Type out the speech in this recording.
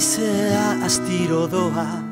Haizea astiro doa